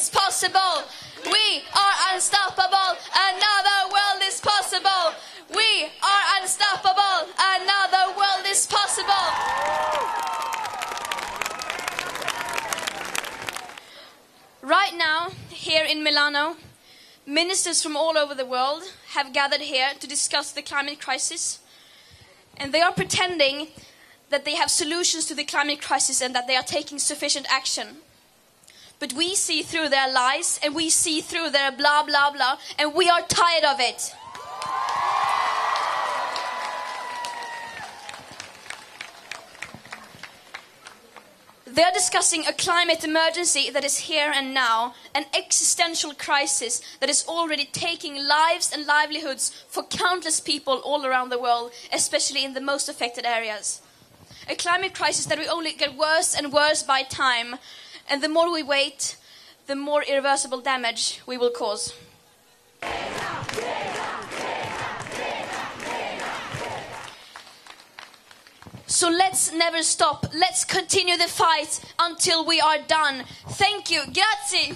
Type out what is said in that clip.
is possible. We are unstoppable. Another world is possible. We are unstoppable. Another world is possible. Right now, here in Milano, ministers from all over the world have gathered here to discuss the climate crisis. And they are pretending that they have solutions to the climate crisis and that they are taking sufficient action. But we see through their lies and we see through their blah, blah, blah, and we are tired of it. They are discussing a climate emergency that is here and now, an existential crisis that is already taking lives and livelihoods for countless people all around the world, especially in the most affected areas. A climate crisis that will only get worse and worse by time, and the more we wait, the more irreversible damage we will cause. So let's never stop. Let's continue the fight until we are done. Thank you. Grazie.